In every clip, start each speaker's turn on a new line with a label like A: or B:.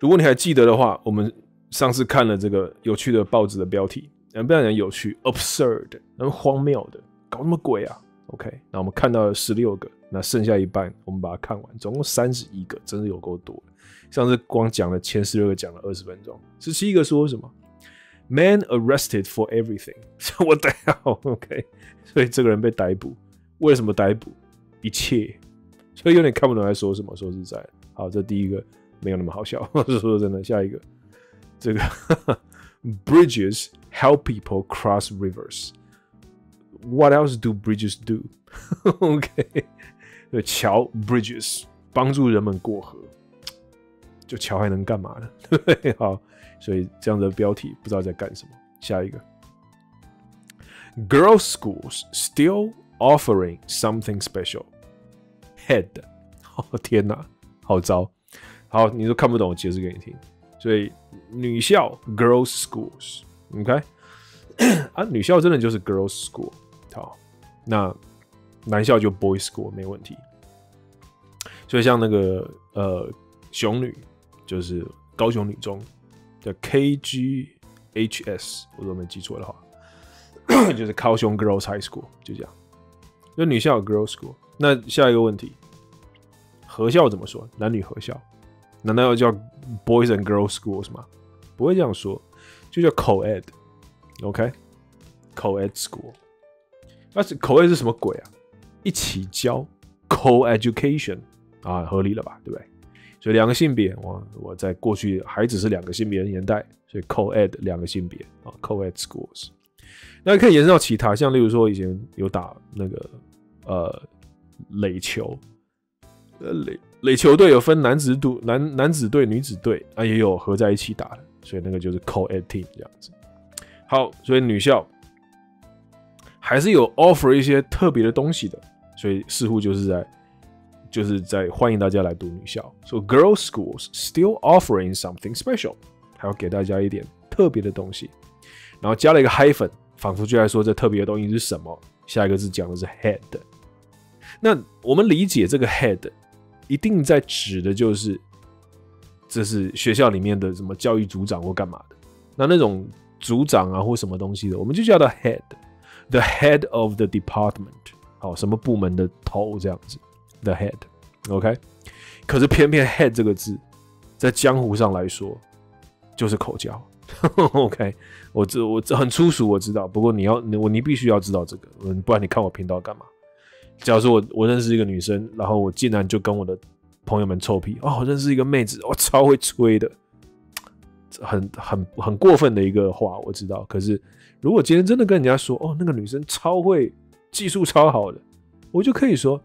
A: 如果你还记得的话，我们上次看了这个有趣的报纸的标题，嗯，不要讲有趣，absurd，那么荒谬的，搞什么鬼啊？OK，那我们看到了十六个，那剩下一半我们把它看完，总共三十一个，真是有够多。上次光讲了前十六个，讲了二十分钟。十七个说什么？Man arrested for everything，我逮好 OK，所以这个人被逮捕，为什么逮捕？一切，所以有点看不懂在说什么。说实在，好，这第一个。没有那么好笑，我是说真的。下一个，这个 bridges help people cross rivers. What else do bridges do? OK，桥 bridges 帮助人们过河，就桥还能干嘛呢？对不对？好，所以这样的标题不知道在干什么。下一个，Girls' schools still offering something special. Head，哦天哪，好糟。 好，你都看不懂，我解释给你听。所以女校 girls schools，OK，啊，女校真的就是 girls school。好，那男校就 boys school 没问题。所以像那个呃雄女，就是高雄女中的 KGHS，我如果没记错的话，就是高雄 girls high school，就这样。就女校 girls school。那下一个问题，合校怎么说？男女合校？难道要叫 boys and girls schools 吗？不会这样说，就叫 co-ed，OK？co-ed school。那是 co-ed 是什么鬼啊？一起教 co-education 啊，合理了吧？对不对？所以两个性别，我我在过去还只是两个性别的年代，所以 co-ed 两个性别啊，co-ed schools。那可以延伸到其他，像例如说以前有打那个呃垒球，呃垒。垒球队有分男子组、男男子队、女子队啊，也有合在一起打的，所以那个就是 co-ed team 这样子。好，所以女校还是有 offer 一些特别的东西的，所以似乎就是在就是在欢迎大家来读女校。So girls schools still offering something special，还要给大家一点特别的东西，然后加了一个 hyphen，仿佛就在说这特别的东西是什么。下一个字讲的是 head，那我们理解这个 head。一定在指的就是，这是学校里面的什么教育组长或干嘛的，那那种组长啊或什么东西的，我们就叫他 head，the head of the department，好，什么部门的头这样子，the head，OK，可是偏偏 head 这个字，在江湖上来说就是口交，OK，我这我这很粗俗我知道，不过你要我你必须要知道这个，不然你看我频道干嘛？假如说我我认识一个女生，然后我竟然就跟我的朋友们臭屁哦，我认识一个妹子，我超会吹的，很很很过分的一个话，我知道。可是如果今天真的跟人家说哦，那个女生超会，技术超好的，我就可以说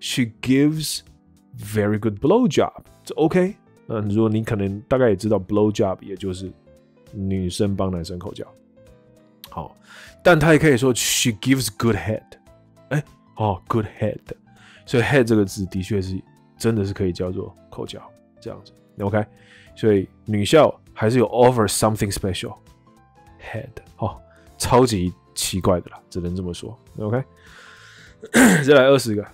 A: ，she gives very good blow job，这 OK。嗯，如果你可能大概也知道，blow job 也就是女生帮男生口交，好，但他也可以说，she gives good head，哎。哦，good head，所以 head 这个字的确是真的是可以叫做口角这样子，OK，所以女校还是有 offer something special head，哦，超级奇怪的啦，只能这么说，OK，再来二十个，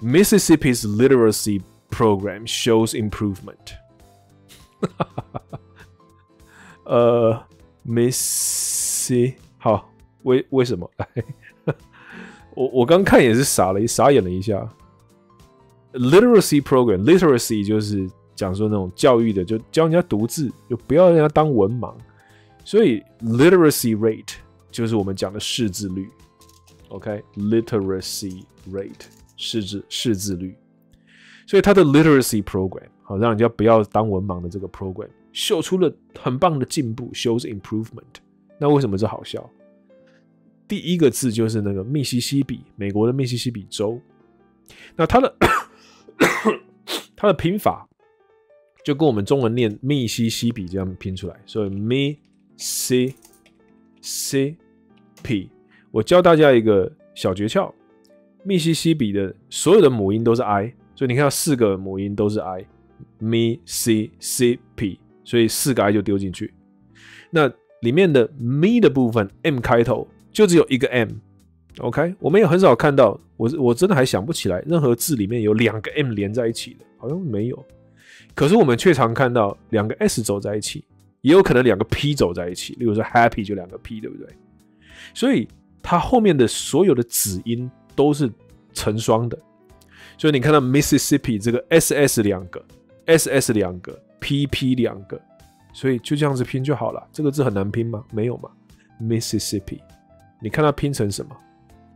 A: Mississippi's literacy program shows improvement，呃，Miss，好，为为什么？ 我我刚看也是傻了，傻眼了一下。Literacy program，literacy 就是讲说那种教育的，就教人家读字，就不要让人家当文盲。所以 literacy rate 就是我们讲的识字率。OK，literacy rate 识字识字率。所以它的 literacy program 好让人家不要当文盲的这个 program 秀出了很棒的进步，shows improvement。那为什么这好笑？第一个字就是那个密西西比，美国的密西西比州。那它的 它的拼法就跟我们中文念密西西比这样拼出来，所以 Mi C C P。我教大家一个小诀窍：密西西比的所有的母音都是 I，所以你看到四个母音都是 I，Mi C C P，所以四个 I 就丢进去。那里面的 Mi 的部分 M 开头。就只有一个 M，OK，我们也很少看到，我我真的还想不起来任何字里面有两个 M 连在一起的，好像没有。可是我们却常看到两个 s 走在一起，也有可能两个 p 走在一起。例如说 happy 就两个 p，对不对？所以它后面的所有的子音都是成双的。所以你看到 Mississippi 这个 ss 两个，ss 两个，pp 两个，所以就这样子拼就好了。这个字很难拼吗？没有嘛，Mississippi。你看它拼成什么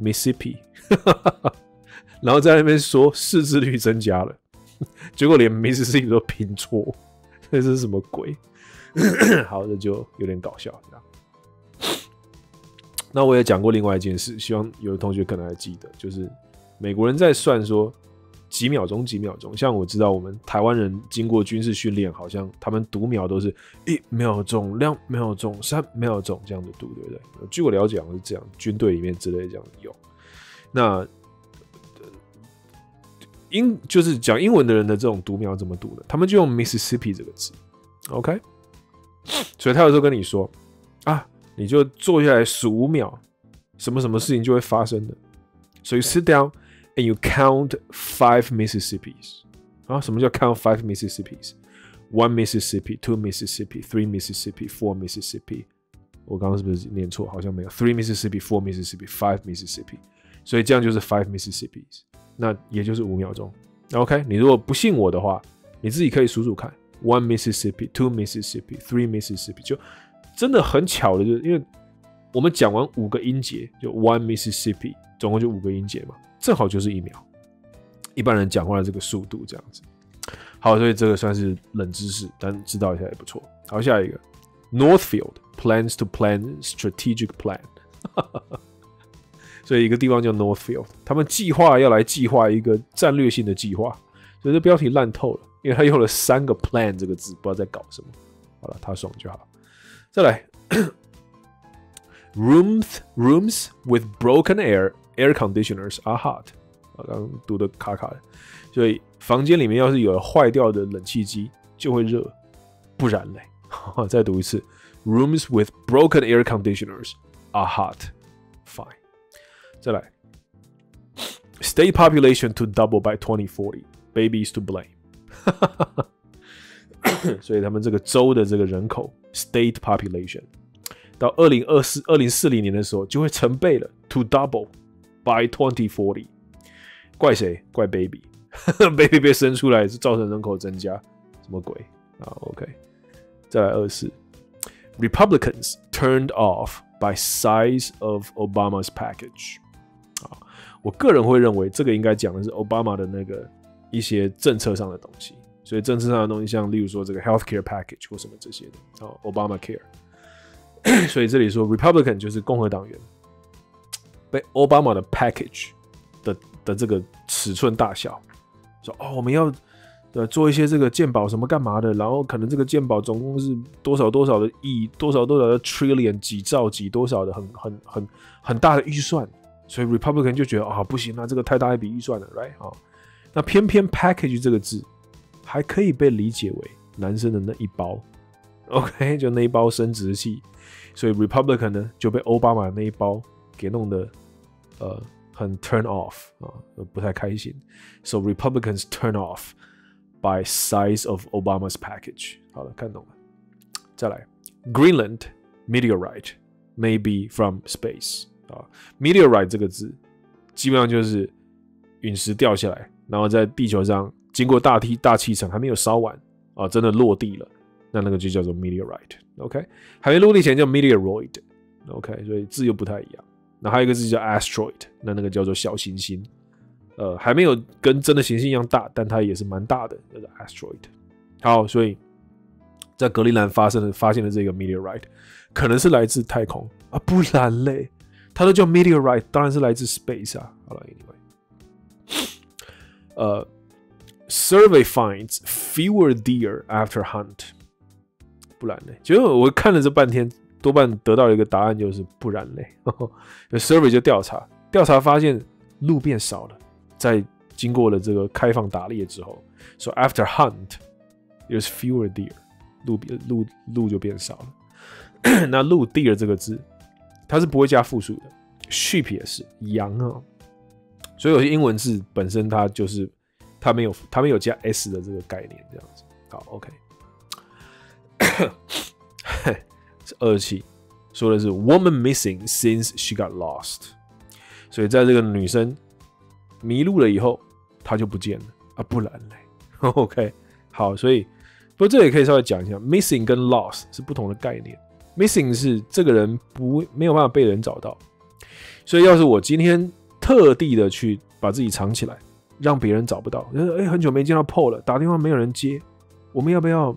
A: ？Mississippi。然后在那边说识字率增加了，结果连 Mississippi 都拼错，这是什么鬼？好，这就有点搞笑，这样。那我也讲过另外一件事，希望有的同学可能还记得，就是美国人在算说几秒钟几秒钟，像我知道我们台湾人经过军事训练，好像他们读秒都是一秒钟、两秒钟、三秒钟这样的读，对不对？据我了解，好像是这样，军队里面之类这样用。那英就是讲英文的人的这种读秒怎么读的？他们就用 Mississippi 这个字，OK。所以他有时候跟你说啊，你就坐下来数五秒，什么什么事情就会发生的。所以 sit down and you count five Mississippis。啊，什么叫 count five Mississippis？One Mississippi, two Mississippi, three Mississippi, four Mississippi。我刚刚是不是念错？好像没有。Three Mississippi, four Mississippi, five Mississippi。所以这样就是 five Mississippis。那也就是五秒钟。OK，你如果不信我的话，你自己可以数数看：one Mississippi, two Mississippi, three Mississippi。就真的很巧的，就是因为我们讲完五个音节，就 one Mississippi，总共就五个音节嘛， 正好就是一秒。一般人讲话的这个速度这样子。好，所以这个算是冷知识，但知道一下也不错。好，下一个，Northfield plans to plan strategic plan。所以一个地方叫 Northfield，他们计划要来计划一个战略性的计划，所以这标题烂透了，因为他用了三个 plan 这个字，不知道在搞什么。好了，他爽就好。再来，rooms rooms with broken air air conditioners are hot。啊，刚刚读的卡卡的，所以房间里面要是有坏掉的冷气机就会热，不然嘞，再读一次，rooms with broken air conditioners are hot。Fine。再来，state population to double by 2040, babies to blame 所以他们这个州的这个人口 state population 到二零二四二零四零年的时候就会成倍了，to double by twenty forty，。怪谁？怪 baby，baby 被生出来是造成人口增加，什么鬼啊？OK，再来二四，Republicans turned off by size of Obama's package。啊我个人会认为，这个应该讲的是奥巴马的那个一些政策上的东西。所以政策上的东西，像例如说这个 health care package 或什么这些的，啊，Obama care。所以这里说 Republican 就是共和党员，被奥巴马的 package 的的这个尺寸大小，说哦，我们要呃做一些这个鉴宝什么干嘛的，然后可能这个鉴宝总共是多少多少的亿，多少多少的 trillion 几兆几多少的很很很很大的预算。所以 Republican 就觉得啊不行，那这个太大一笔预算了，right 啊？那偏偏 package 这个字还可以被理解为男生的那一包，OK，就那一包生殖器。所以 Republican 呢就被奥巴马那一包给弄得呃很 turn off 啊，不太开心。So Republicans turn off by size of Obama's package。好了，看懂了。再来，Greenland meteorite may be from space。啊，meteorite 这个字基本上就是陨石掉下来，然后在地球上经过大气大气层还没有烧完啊，真的落地了，那那个就叫做 meteorite。OK，还没落地前叫 meteoroid。OK，所以字又不太一样。那还有一个字叫 asteroid，那那个叫做小行星，呃，还没有跟真的行星一样大，但它也是蛮大的，叫做 asteroid。好，所以在格陵兰发生的发现的这个 meteorite 可能是来自太空啊，不然嘞。它都叫 meteorite，当然是来自 space 啊。好了，anyway，呃，survey finds fewer deer after hunt，不然嘞，结果我看了这半天，多半得到一个答案就是不然嘞。survey 就调查，调查发现鹿变少了，在经过了这个开放打猎之后，so after hunt，there's fewer deer，鹿鹿鹿就变少了。那鹿 deer 这个字。它是不会加复数的，sheep 也是羊啊，所以有些英文字本身它就是它没有它没有加 s 的这个概念，这样子。好，OK。二七说的是 woman missing since she got lost，所以在这个女生迷路了以后，她就不见了啊，不然嘞。OK，好，所以不过这也可以稍微讲一下，missing 跟 lost 是不同的概念。missing 是这个人不没有办法被人找到，所以要是我今天特地的去把自己藏起来，让别人找不到，哎，很久没见到 Paul 了，打电话没有人接，我们要不要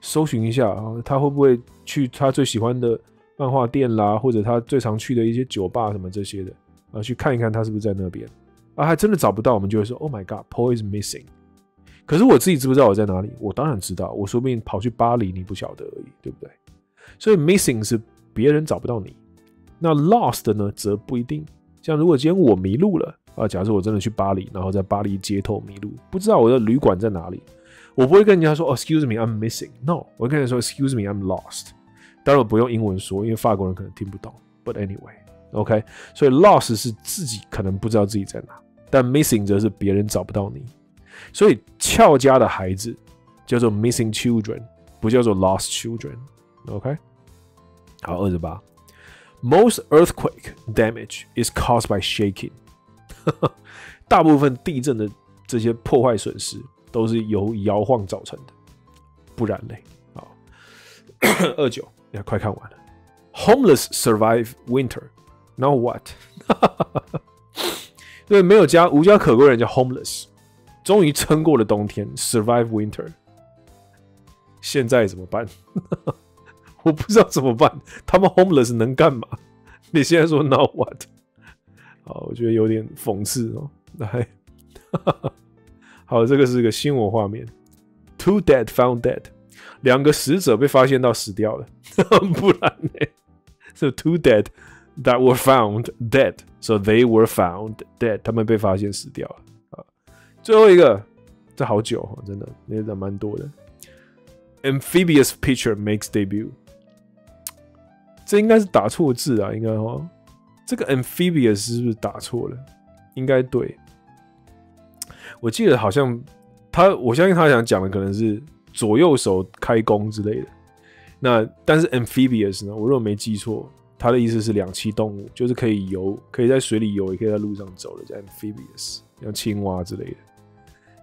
A: 搜寻一下啊？他会不会去他最喜欢的漫画店啦，或者他最常去的一些酒吧什么这些的啊？去看一看他是不是在那边啊？还真的找不到，我们就会说 Oh my God，Paul is missing。可是我自己知不知道我在哪里？我当然知道，我说不定跑去巴黎，你不晓得而已，对不对？所以 missing 是别人找不到你，那 lost 呢，则不一定。像如果今天我迷路了啊，假设我真的去巴黎，然后在巴黎街头迷路，不知道我的旅馆在哪里，我不会跟人家说 Excuse me, I'm missing. No，我跟人说 Excuse me, I'm lost。当然不用英文说，因为法国人可能听不懂。But anyway，OK，所以 lost 是自己可能不知道自己在哪，但 missing 则是别人找不到你。所以俏家的孩子叫做 missing children，不叫做 lost children。OK，好，二十八。Most earthquake damage is caused by shaking。大部分地震的这些破坏损失都是由摇晃造成的，不然嘞。好，二九，要快看完了。Homeless survive winter. Now what？对，没有家无家可归人叫 homeless。终于撑过了冬天，survive winter。现在怎么办？我不知道怎么办。他们 homeless 能干嘛？你现在说 now what？好，我觉得有点讽刺哦。来，好，这个是一个新闻画面。Two dead found dead，两个死者被发现到死掉了。不然呢？So two dead that were found dead，so they were found dead。他们被发现死掉了啊。最后一个，这好久，真的，那个蛮多的。Amphibious pitcher makes debut，这应该是打错字啊，应该哦。这个 amphibious 是不是打错了？应该对。我记得好像他，我相信他想讲的可能是左右手开弓之类的。那但是 amphibious 呢？我如果没记错，他的意思是两栖动物，就是可以游，可以在水里游，也可以在路上走的，叫 amphibious，像青蛙之类的。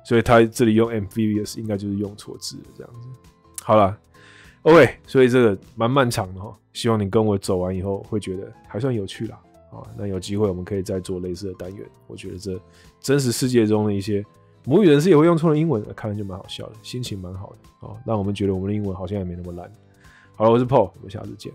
A: 所以他这里用 amphibious 应该就是用错字了，这样子。好了，OK，所以这个蛮漫长的哈，希望你跟我走完以后会觉得还算有趣啦。啊，那有机会我们可以再做类似的单元。我觉得这真实世界中的一些母语人士也会用错的英文，看了就蛮好笑的，心情蛮好的。啊，让我们觉得我们的英文好像也没那么烂。好了，我是 Paul，我们下次见。